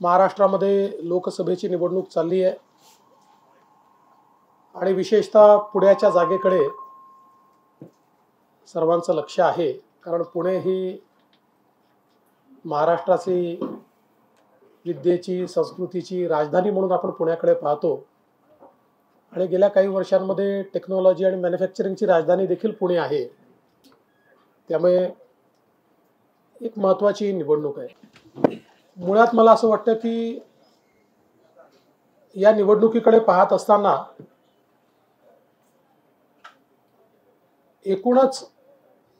महाराष्ट्रामध्ये लोकसभेची निवडणूक चालली आहे. आणि विशेषतः पुण्याच्या जागेकडे सर्वांचं लक्ष आहे. कारण पुणे ही महाराष्ट्राची विद्येची संस्कृतीची राजधानी म्हणून आपण पुण्याकडे पाहतो. आणि गेल्या काही वर्षांमध्ये टेक्नॉलॉजी आणि मॅन्युफॅक्चरिंगची राजधानी देखील पुणे आहे. त्यामुळे एक महत्त्वाची निवडणूक आहे. मुळात मला असं वाटतं की या निवडणुकीकडे पाहत असताना एकूणच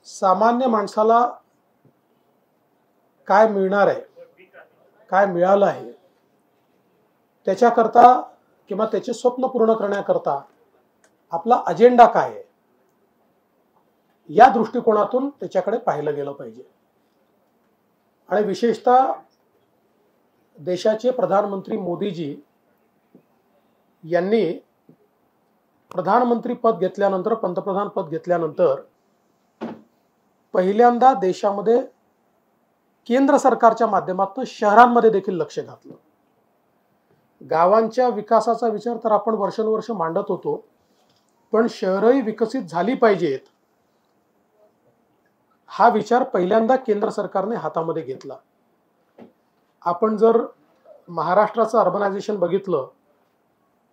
सामान्य माणसाला काय मिळणार आहे काय मिळालं आहे त्याच्याकरता किंवा त्याचे स्वप्न पूर्ण करण्याकरता आपला अजेंडा काय आहे या दृष्टिकोनातून त्याच्याकडे पाहिलं गेलं पाहिजे. आणि विशेषतः देशाचे प्रधानमंत्री मोदीजी यांनी प्रधानमंत्री पद घेतल्यानंतर पंतप्रधान पद घेतल्यानंतर पहिल्यांदा देशामध्ये केंद्र सरकारच्या माध्यमातून शहरांमध्ये देखील लक्ष घातलं. गावांच्या विकासाचा विचार तर आपण वर्षानुवर्ष मांडत होतो पण शहरही विकसित झाली पाहिजेत हा विचार पहिल्यांदा केंद्र सरकारने हातामध्ये घेतला. आपण जर महाराष्ट्राचं अर्बनायझेशन बघितलं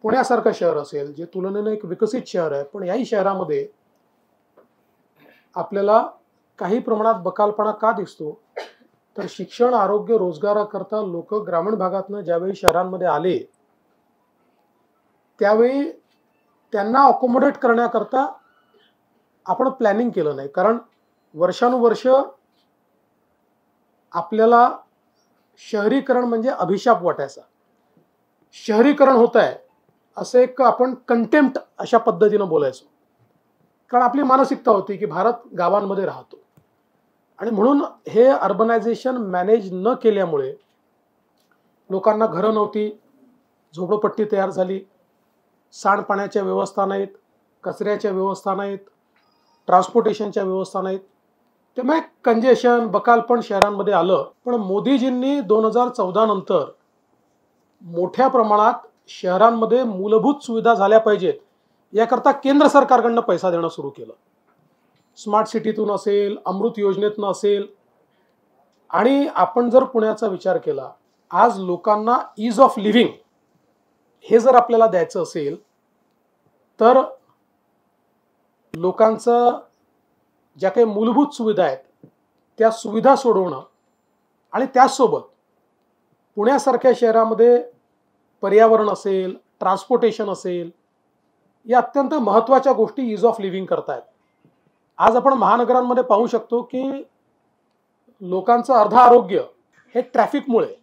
पुण्यासारखं शहर असेल जे तुलनेनं एक विकसित शहर आहे पण याही शहरामध्ये आपल्याला काही प्रमाणात बकालपणा का दिसतो? तर शिक्षण आरोग्य रोजगाराकरता लोक ग्रामीण भागातनं ज्यावेळी शहरांमध्ये आले त्यावेळी त्यांना अकोमोडेट करण्याकरता आपण प्लॅनिंग केलं नाही. कारण वर्षानुवर्ष आपल्याला शहरीकरण म्हणजे अभिशाप वाटायचा. शहरीकरण होत आहे असं एक आपण कंटेम्प्ट अशा पद्धतीनं बोलायचो. कारण आपली मानसिकता होती की भारत गावांमध्ये राहतो. आणि म्हणून हे अर्बनायझेशन मॅनेज न केल्यामुळे लोकांना घरं नव्हती झोपडपट्टी तयार झाली सांडपाण्याच्या व्यवस्था नाहीत कचऱ्याच्या व्यवस्था नाहीत ट्रान्सपोर्टेशनच्या व्यवस्था नाहीत. त्यामुळे कंजेशन बकालपण शहरांमध्ये आलं. पण मोदीजींनी दोन हजार चौदा नंतर मोठ्या प्रमाणात शहरांमध्ये मूलभूत सुविधा झाल्या पाहिजेत. याकरता केंद्र सरकारकडनं पैसा देणं सुरू केलं. स्मार्ट सिटीतून असेल अमृत योजनेतून असेल. आणि आपण जर पुण्याचा विचार केला आज लोकांना इज ऑफ लिव्हिंग हे जर आपल्याला द्यायचं असेल तर लोकांचं ज्या काही मूलभूत सुविधा आहेत त्या सुविधा सोडवणं आणि त्याचसोबत पुण्यासारख्या शहरामध्ये पर्यावरण असेल ट्रान्सपोर्टेशन असेल या अत्यंत महत्त्वाच्या गोष्टी इज ऑफ लिव्हिंग करतायत. आज आपण महानगरांमध्ये पाहू शकतो की लोकांचं अर्ध आरोग्य हे ट्रॅफिकमुळे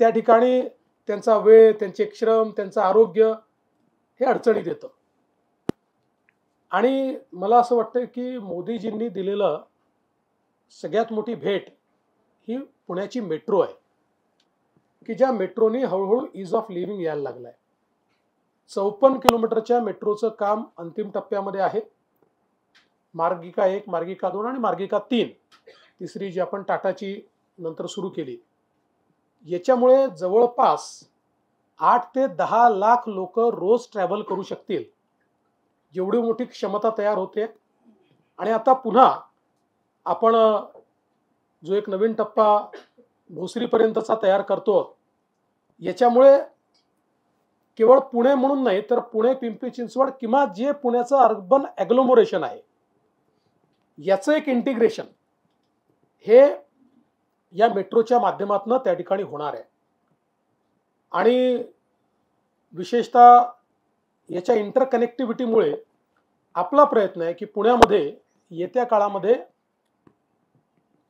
त्या ठिकाणी त्यांचा वेळ त्यांचे श्रम त्यांचं आरोग्य हे अडचणीत येतं. आणि मला असं वाटतं की मोदीजींनी दिलेलं सगळ्यात मोठी भेट ही पुण्याची मेट्रो आहे. की ज्या मेट्रोनी हळूहळू इज ऑफ लिव्हिंग यायला लागलाय. चौपन्न किलोमीटरच्या मेट्रोचं काम अंतिम टप्प्यामध्ये आहे. मार्गिका एक मार्गिका दोन आणि मार्गिका तीन. तिसरी जी आपण टाटाची नंतर सुरू केली. याच्यामुळे जवळपास आठ ते दहा लाख लोक रोज ट्रॅव्हल करू शकतील. जेवढी मोठी क्षमता तयार होते. आणि आता पुन्हा आपण जो एक नवीन टप्पा भोसरीपर्यंतचा तयार करतो याच्यामुळे केवळ पुणे म्हणून नाही तर पुणे पिंपरी चिंचवड किंवा जे पुण्याचं अर्बन ॲग्लोमोरेशन आहे याचं एक इंटिग्रेशन हे या मेट्रोच्या माध्यमातून त्या ठिकाणी होणार आहे. आणि विशेषतः याच्या इंटरकनेक्टिव्हिटीमुळे आपला प्रयत्न आहे की पुण्यामध्ये येत्या काळामध्ये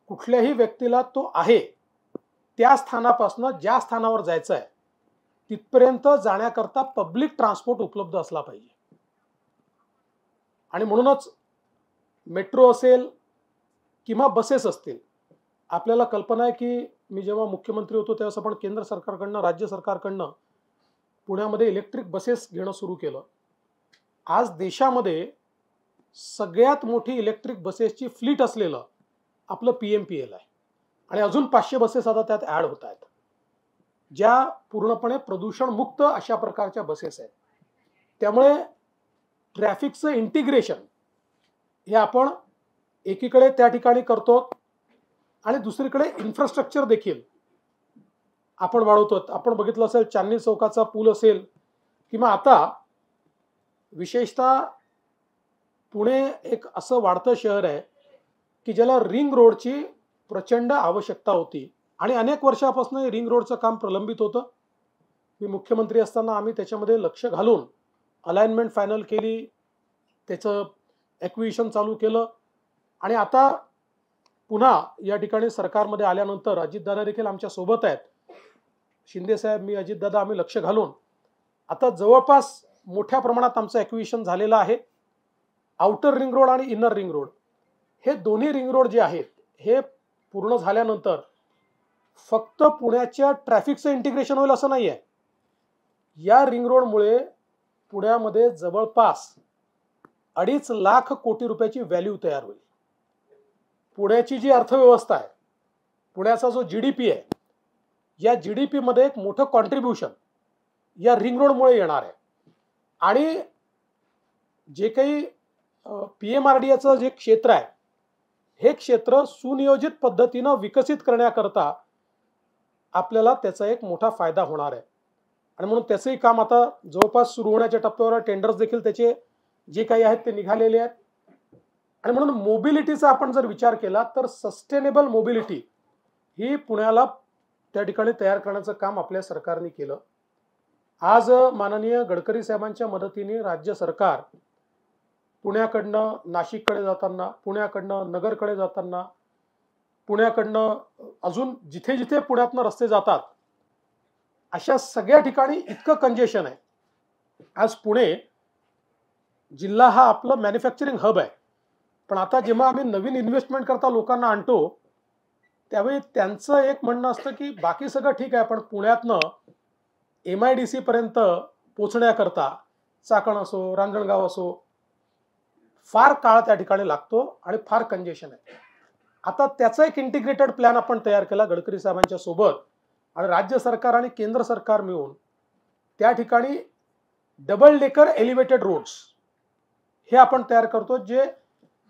कुठल्याही व्यक्तीला तो आहे त्या स्थानापासून ज्या स्थानावर जायचं आहे तिथपर्यंत जाण्याकरता पब्लिक ट्रान्सपोर्ट उपलब्ध असला पाहिजे. आणि म्हणूनच मेट्रो असेल किंवा बसेस असतील आपल्याला कल्पना आहे की मी जेव्हा मुख्यमंत्री होतो तेव्हा आपण केंद्र सरकारकडनं राज्य सरकारकडनं पुण्यामध्ये इलेक्ट्रिक बसेस घेणं सुरू केलं. आज देशामध्ये सगळ्यात मोठी इलेक्ट्रिक बसेसची फ्लीट असलेलं आपलं पी एम पी एल आहे. आणि अजून पाचशे बसेस आता त्यात ॲड होत आहेत. ज्या पूर्णपणे प्रदूषणमुक्त अशा प्रकारच्या बसेस आहेत. त्यामुळे ट्रॅफिकचं इंटिग्रेशन हे आपण एकीकडे त्या ठिकाणी करतो आणि दुसरीकडे इन्फ्रास्ट्रक्चर देखील आपण वाढवतो. आपण बघितलं असेल चांदणी चौकाचा पूल असेल किंवा आता विशेषतः पुणे एक असं वाढतं शहर आहे की ज्याला रिंग रोडची प्रचंड आवश्यकता होती. आणि अनेक वर्षापासून रिंग रोडचं काम प्रलंबित होतं. मी मुख्यमंत्री असताना आम्ही त्याच्यामध्ये लक्ष घालून अलाइनमेंट फायनल केली. त्याचं ॲक्विशन चालू केलं. आणि आता पुन्हा या ठिकाणी सरकारमध्ये आल्यानंतर अजितदादा देखील आमच्यासोबत आहेत. शिंदेसाहेब मी अजितदादा आम्ही लक्ष घालून आता जवळपास मोठ्या प्रमाणात आमचं ॲक्विशन झालेलं आहे. आउटर रिंग रोड आणि इनर रिंग रोड हे दोन्ही रिंग रोड जे आहेत हे पूर्ण झाल्यानंतर फक्त पुण्याच्या ट्रॅफिकचं इंटिग्रेशन होईल असं नाही आहे या रिंग रोडमुळे पुण्यामध्ये जवळपास अडीच लाख कोटी रुपयाची व्हॅल्यू तयार होईल. पुण्याची जी अर्थव्यवस्था आहे पुण्याचा जो जी डी पी आहे या जी डी पीमध्ये एक मोठं कॉन्ट्रीब्युशन या रिंग रोडमुळे येणार आहे. आणि जे काही पी एम आर डी एचं जे क्षेत्र आहे हे क्षेत्र सुनियोजित पद्धतीनं विकसित करण्याकरता आपल्याला त्याचा एक मोठा फायदा होणार आहे. आणि म्हणून त्याचंही काम आता जवळपास सुरू होण्याच्या टप्प्यावर टेंडर्स देखील त्याचे जे काही आहेत ते निघालेले आहेत. आणि म्हणून मोबिलिटीचा आपण जर विचार केला तर सस्टेनेबल मोबिलिटी ही पुण्याला त्या ठिकाणी तयार करण्याचं काम आपल्या सरकारने केलं. आज माननीय गडकरी साहेबांच्या मदतीने राज्य सरकार पुण्याकडनं नाशिककडे जाताना पुण्याकडनं नगरकडे जाताना पुण्याकडनं अजून जिथे जिथे पुण्यातनं रस्ते जातात अशा सगळ्या ठिकाणी इतकं कंजेशन आहे. आज पुणे जिल्हा हा आपलं मॅन्युफॅक्चरिंग हब आहे. पण आता जेव्हा आम्ही नवीन इन्व्हेस्टमेंट करता लोकांना आणतो त्यावेळी त्यांचं एक म्हणणं असतं की बाकी सगळं ठीक आहे पण पुण्यातनं एम आय डी सीपर्यंत पोचण्याकरता चाकण असो रांजणगाव असो फार काळ त्या ठिकाणी लागतो आणि फार कंजेशन आहे. आता त्याचा एक इंटिग्रेटेड प्लॅन आपण तयार केला गडकरी साहेबांच्या सोबत आणि राज्य सरकार आणि केंद्र सरकार मिळून. त्या ठिकाणी डबल डेकर एलिव्हेटेड रोड्स हे आपण तयार करतो जे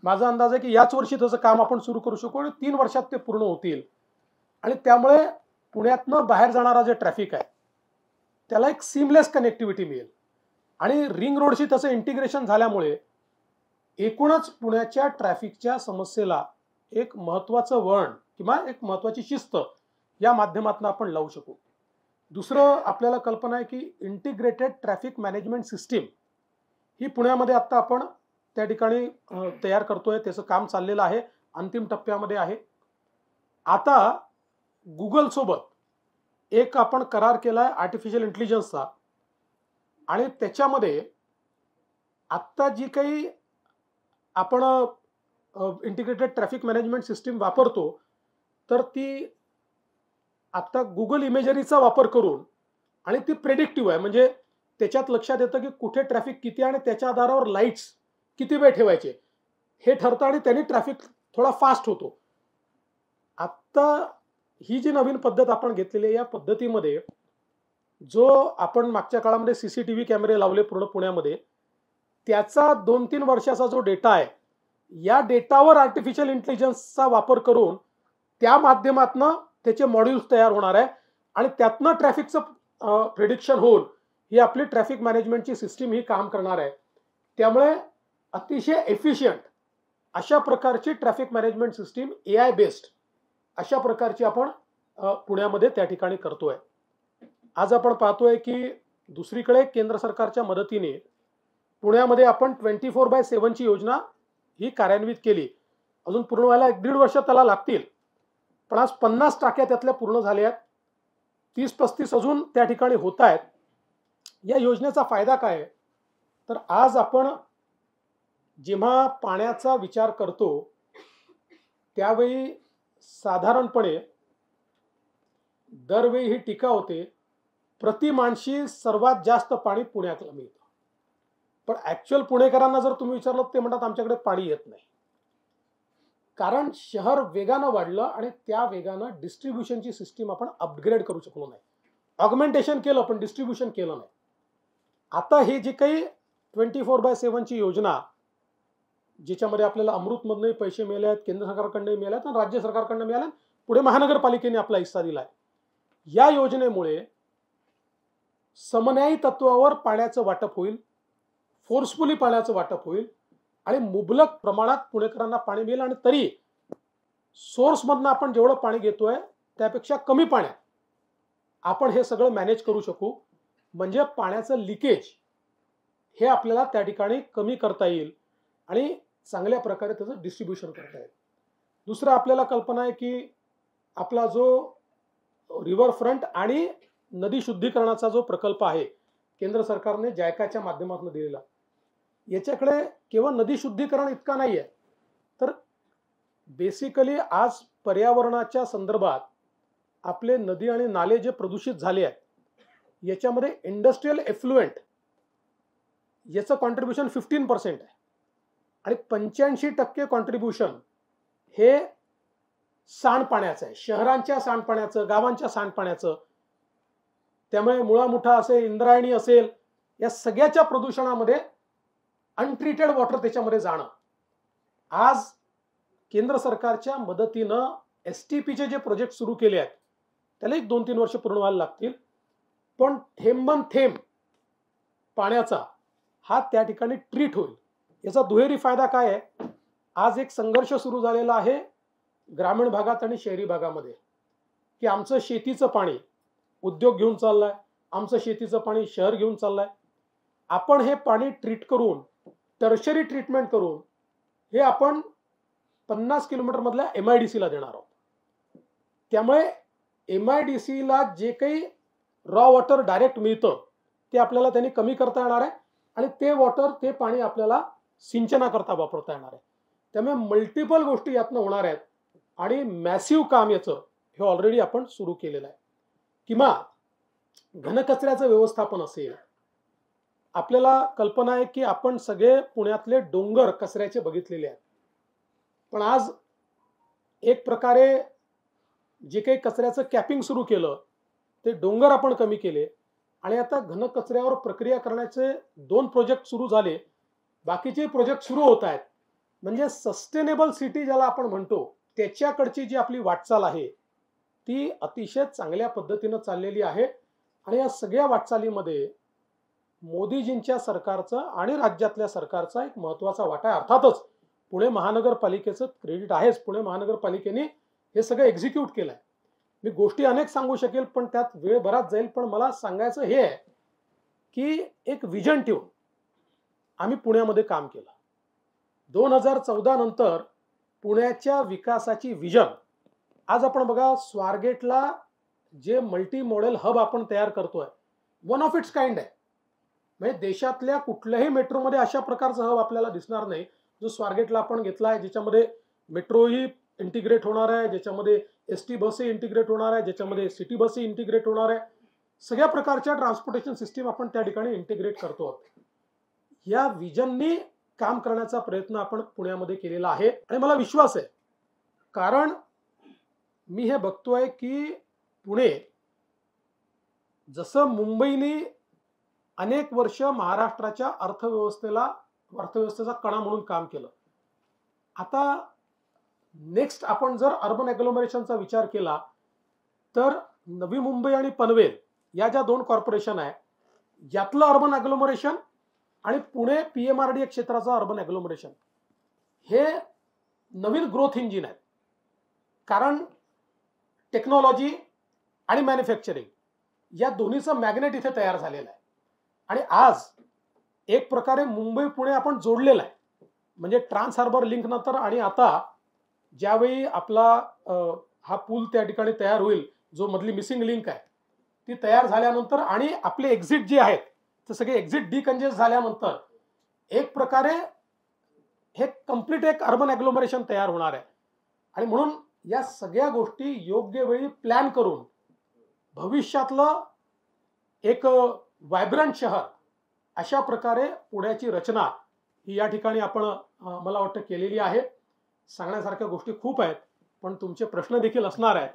माझा अंदाज आहे की याच वर्षी त्याचं काम आपण सुरू करू शकू आणि तीन वर्षात ते पूर्ण होतील. आणि त्यामुळे पुण्यातनं बाहेर जाणारा जे ट्रॅफिक आहे त्याला एक सिमलेस कनेक्टिव्हिटी मिळेल. आणि रिंग रोडशी त्याचं इंटिग्रेशन झाल्यामुळे एकूणच पुण्याच्या ट्रॅफिकच्या समस्येला एक महत्त्वाचं वळण किंवा एक महत्त्वाची शिस्त या माध्यमातून आपण लावू शकू. दुसरं आपल्याला कल्पना आहे की इंटिग्रेटेड ट्रॅफिक मॅनेजमेंट सिस्टीम ही पुण्यामध्ये आत्ता आपण त्या ठिकाणी तयार करतोय त्याचं काम चाललेलं आहे अंतिम टप्प्यामध्ये आहे. आता गुगल सोबत एक आपण करार केला आहे आर्टिफिशियल इंटेलिजन्सचा आणि त्याच्यामध्ये आत्ता जी काही आपण इंटिग्रेटेड ट्रॅफिक मॅनेजमेंट सिस्टीम वापरतो तर ती आत्ता गुगल इमेजरीचा वापर करून आणि ती प्रेडिक्टिव्ह आहे. म्हणजे त्याच्यात लक्षात येतं की कुठे ट्रॅफिक किती आणि त्याच्या आधारावर लाईट्स किती वेळ ठेवायचे? हे ठरतं आणि त्याने ट्रॅफिक थोडा फास्ट होतो. आत्ता ही जी नवीन पद्धत आपण घेतलेली आहे या पद्धतीमध्ये जो आपण मागच्या काळामध्ये सी सी टी व्ही कॅमेरे लावले पूर्ण पुण्यामध्ये त्याचा दोन तीन वर्षाचा जो डेटा आहे या डेटावर आर्टिफिशियल इंटेलिजन्सचा वापर करून त्या माध्यमातनं त्याचे मॉड्यूल्स तयार होणार आहे आणि त्यातनं ट्रॅफिकचं प्रिडिक्शन होऊन ही आपली ट्रॅफिक मॅनेजमेंटची सिस्टीम ही काम करणार आहे. त्यामुळे अतिशय एफिशियंट अशा प्रकारची traffic management system A I based अशा प्रकारची आपण पुण्यामध्ये त्या ठिकाणी करतोय. आज आपण पाहतोय की दुसरीकडे केंद्र सरकारच्या मदतीने पुण्यामध्ये आपण ट्वेंटी फोर बाय सेवनची योजना ही कार्यान्वित केली. अजून पूर्ण व्हायला एक दीड वर्ष त्याला लागतील. पण आज पन्नास टाक्या त्यातल्या पूर्ण झाल्या आहेत. तीस पस्तीस अजून त्या ठिकाणी होत आहेत. या योजनेचा फायदा काय आहे? तर आज आपण जेव्हा पाण्याचा विचार करतो त्यावेळी साधारणपणे दरवेळी ही टीका होते प्रति माणशी सर्वात जास्त पाणी पुण्यातलं मिळतं. पण ऍक्च्युअल पुणेकरांना जर तुम्ही विचारलं ते म्हणतात आमच्याकडे पाणी येत नाही. कारण शहर वेगानं वाढलं आणि त्या वेगानं डिस्ट्रीब्युशनची सिस्टीम आपण अपग्रेड करू शकलो नाही. ऑगमेंटेशन केलं पण डिस्ट्रीब्युशन केलं नाही. आता हे जे काही ट्वेंटी फोर बाय सेवनची योजना ज्याच्यामध्ये आपल्याला अमृतमधनंही पैसे मिळाले आहेत केंद्र सरकारकडनंही मिळाले आहेत आणि राज्य सरकारकडनं मिळाले आहेत. पुढे महानगरपालिकेने आपला हिस्सा दिला आहे. या योजनेमुळे समन्यायी तत्वावर पाण्याचं वाटप होईल फोर्सफुली पाण्याचं वाटप होईल आणि मुबलक प्रमाणात पुणेकरांना पाणी मिळेल आणि तरी सोर्समधनं आपण जेवढं पाणी घेतोय त्यापेक्षा कमी पाण्यात आपण हे सगळं मॅनेज करू शकू. म्हणजे पाण्याचं लिकेज हे आपल्याला त्या ठिकाणी कमी करता येईल. आणि चांगल्या प्रकारे त्याचं डिस्ट्रीब्युशन करता येईल. दुसरं आपल्याला कल्पना आहे की आपला जो रिव्हर फ्रंट आणि नदी शुद्धीकरणाचा जो प्रकल्प आहे केंद्र सरकारने जायकाच्या माध्यमातून दिलेला याच्याकडे केवळ नदी शुद्धीकरण इतका नाही आहे तर बेसिकली आज पर्यावरणाच्या संदर्भात आपले नदी आणि नाले जे प्रदूषित झाले आहेत याच्यामध्ये इंडस्ट्रीयल एफ्लुएंट याचं कॉन्ट्रीब्युशन फिफ्टीन पर्सेंट आहे. आणि पंच्याऐंशी टक्के कॉन्ट्रीब्युशन हे सांडपाण्याचं आहे. शहरांच्या सांडपाण्याचं गावांच्या सांडपाण्याचं. त्यामुळे मुळामुठा असेल इंद्रायणी असेल या सगळ्याच्या प्रदूषणामध्ये अनट्रीटेड वॉटर त्याच्यामध्ये जाणं. आज केंद्र सरकारच्या मदतीनं एस टी पीचे जे प्रोजेक्ट सुरू केले आहेत त्याला एक दोन तीन वर्ष पूर्ण व्हायला लागतील. पण थेंबन थेंब पाण्याचा हा त्या ठिकाणी ट्रीट होईल. याचा दुहेरी फायदा काय आहे? आज एक संघर्ष सुरू झालेला आहे ग्रामीण भागात आणि शहरी भागामध्ये की आमचं शेतीचं पाणी उद्योग घेऊन चाललाय आमचं शेतीचं पाणी शहर घेऊन चाललंय. आपण हे पाणी ट्रीट करून टर्शरी ट्रीटमेंट करून हे आपण पन्नास किलोमीटर मधल्या एम आय डी सीला देणार आहोत. त्यामुळे एम आय डी सीला जे काही रॉ वॉटर डायरेक्ट मिळतं ते आपल्याला त्यांनी कमी करता येणार आहे आणि ते वॉटर ते पाणी आपल्याला सिंचनाकरता वापरता येणार आहे. त्यामुळे मल्टिपल गोष्टी यातनं होणार आहेत आणि मॅसिव्ह काम याचं हे ऑलरेडी आपण सुरू केलेलं आहे. किंवा घनकचऱ्याचं व्यवस्थापन असेल आपल्याला कल्पना आहे की आपण सगळे पुण्यातले डोंगर कचऱ्याचे बघितलेले आहेत. पण आज एक प्रकारे जे काही कचऱ्याचं कॅपिंग सुरू केलं ते डोंगर आपण कमी केले आणि आता घनकचऱ्यावर प्रक्रिया करण्याचे दोन प्रोजेक्ट सुरू झाले. बाकीचे प्रोजेक्ट सुरू होत आहेत. म्हणजे सस्टेनेबल सिटी ज्याला आपण म्हणतो त्याच्याकडची जी आपली वाटचाल आहे ती अतिशय चांगल्या पद्धतीनं चाललेली आहे. आणि या सगळ्या वाटचालीमध्ये मोदीजींच्या सरकारचं आणि राज्यातल्या सरकारचा एक महत्त्वाचा वाटा आहे. अर्थातच पुणे महानगरपालिकेचं क्रेडिट आहेच. पुणे महानगरपालिकेने हे सगळं एक्झिक्यूट आहे मी गोष्टी अनेक सांगू शकेल पण त्यात वेळ बराच जाईल. पण मला सांगायचं हे आहे की एक विजन ठेवून आम्ही पुण्यामध्ये काम केलं. दोन हजार चौदा नंतर पुण्याच्या विकासाची विजन आज आपण बघा स्वारगेटला जे मल्टी मॉडेल हब आपण तयार करतोय वन ऑफ इट्स काइंड आहे. म्हणजे देशातल्या कुठल्याही मेट्रोमध्ये अशा प्रकारचा हब आपल्याला दिसणार नाही जो स्वारगेटला आपण घेतला आहे ज्याच्यामध्ये मेट्रोही इंटिग्रेट होणार आहे ज्याच्यामध्ये एस टी बसही इंटिग्रेट होणार आहे ज्याच्यामध्ये सिटी बसही इंटिग्रेट होणार आहे. सगळ्या प्रकारच्या ट्रान्सपोर्टेशन सिस्टीम आपण त्या ठिकाणी इंटिग्रेट करतो. या विजननी काम करण्याचा प्रयत्न आपण पुण्यामध्ये केलेला आहे. आणि मला विश्वास आहे कारण मी हे बघतोय की पुणे जसं मुंबईने अनेक वर्ष महाराष्ट्राच्या अर्थव्यवस्थेला अर्थव्यवस्थेचा कणा म्हणून काम केलं. आता नेक्स्ट आपण जर अर्बन एग्लोमरेशनचा विचार केला तर नवी मुंबई आणि पनवेल या ज्या दोन कॉर्पोरेशन आहे यातलं अर्बन ॲग्लोमरेशन आणि Pune P M R D क्षेत्राचं अर्बन ॲग्लोमरेशन हे नवीन ग्रोथ इंजिन आहेत. कारण टेक्नॉलॉजी आणि मॅन्युफॅक्चरिंग या दोन्हीचं मॅग्नेट इथे तयार झालेलं आहे. आणि आज एक प्रकारे मुंबई पुणे आपण जोडलेलं आहे. म्हणजे ट्रान्स हार्बर लिंक नंतर आणि आता ज्यावेळी आपला हा पूल त्या ठिकाणी तयार होईल जो मधली मिसिंग लिंक आहे ती तयार झाल्यानंतर आणि आपले एक्झिट जे आहेत ते सगळे एक्झिट डिकंजेस्ट झाल्यानंतर एक प्रकारे हे कंप्लीट एक अर्बन ॲग्लोमरेशन तयार होणार आहे. आणि म्हणून या सगळ्या गोष्टी योग्य वेळी प्लॅन करून भविष्यातलं एक वायब्रंट शहर अशा प्रकारे पुण्याची रचना ही या ठिकाणी आपण मला वाटतं केलेली आहे. सांगण्यासारख्या गोष्टी खूप आहेत पण तुमचे प्रश्न देखील असणार आहेत.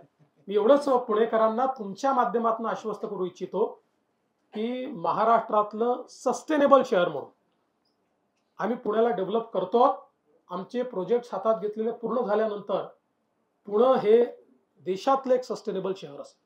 मी एवढंच पुणेकरांना तुमच्या माध्यमातून आश्वस्त करू इच्छितो. की महाराष्ट्रातलं सस्टेनेबल शहर म्हणून. आम्ही पुण्याला डेव्हलप करतो. आमचे प्रोजेक्ट हातात घेतलेले पूर्ण झाल्यानंतर पुणे हे देशातलं एक सस्टेनेबल शहर असेल